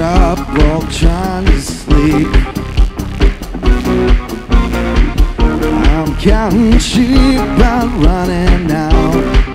having trouble trying to sleep. I'm counting sheep, but running out.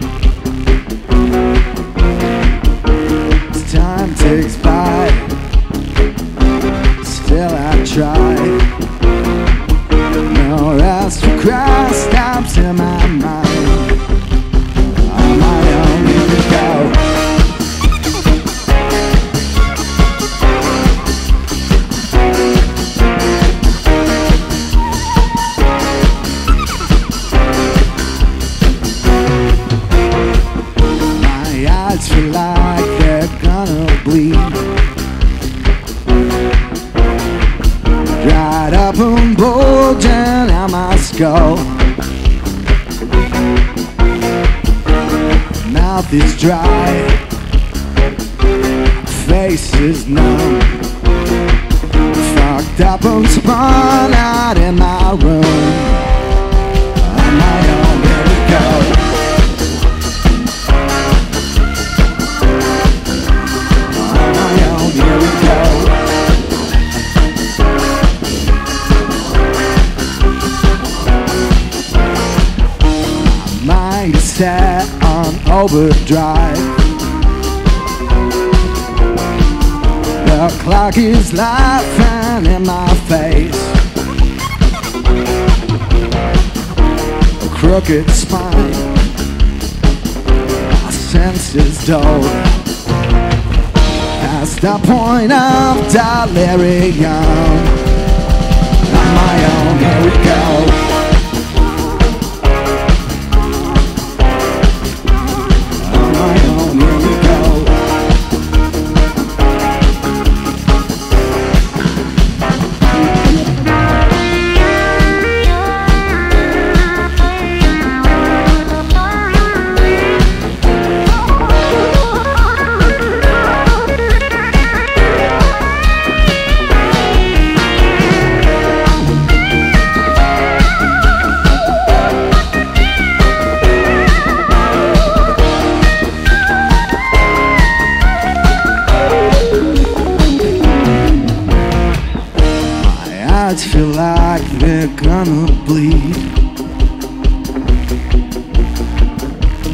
Dried up and bulging out my skull. Mouth is dry, face is numb. Fucked up and spun out in my room. Is set on overdrive. The clock is laughing in my face. A crooked spine, my senses dull. Past the point of delirium. On my own, Eyes feel like they're gonna bleed.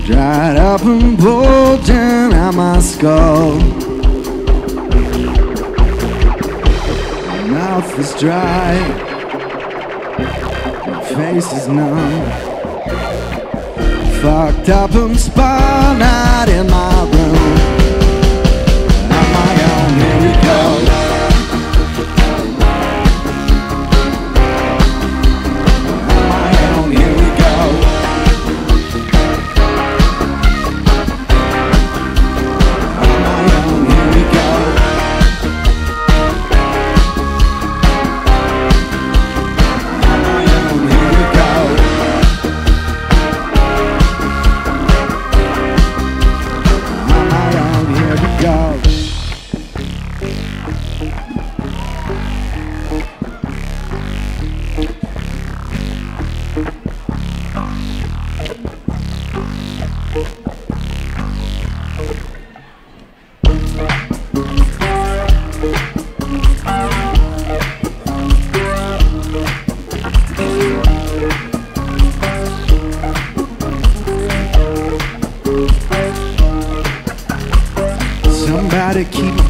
Dried up and bulging out my skull. My mouth is dry. My face is numb. Fucked up and spun out in my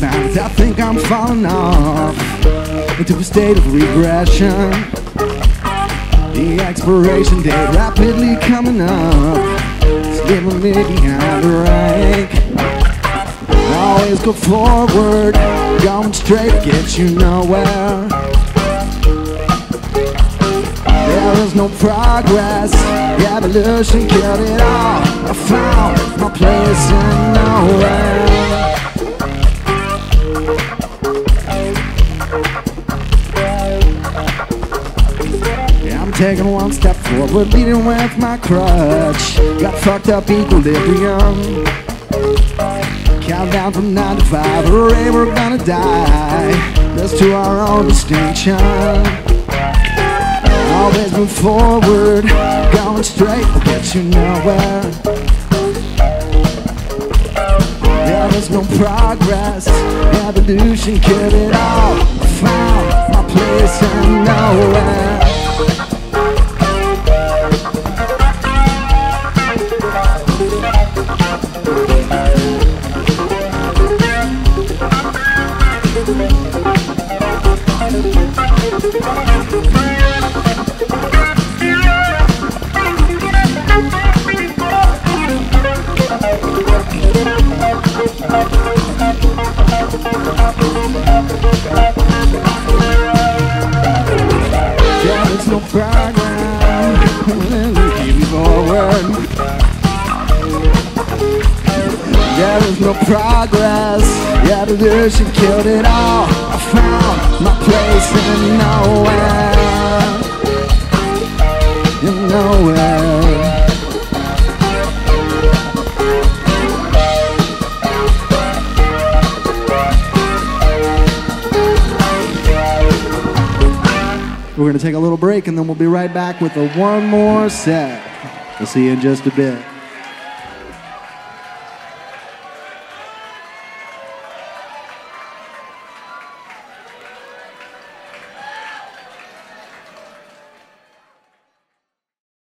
I think I'm falling off into a state of regression. The expiration date rapidly coming up. It's leaving me behind the rank. Always go forward, going straight gets you nowhere. There is no progress, evolution killed it all. I found my place in nowhere. Taking one step forward, leading with my crutch. Got fucked up equilibrium. Countdown from nine to five, hooray, we're gonna die. Let's to our own distinction. Always move forward, going straight will get you nowhere. There was no progress, evolution killed it all. I found my place in nowhere. Is no. There is no progress, evolution killed it all. I found my place in nowhere, in nowhere. We're going to take a little break and then we'll be right back with a one more set. We'll see you in just a bit.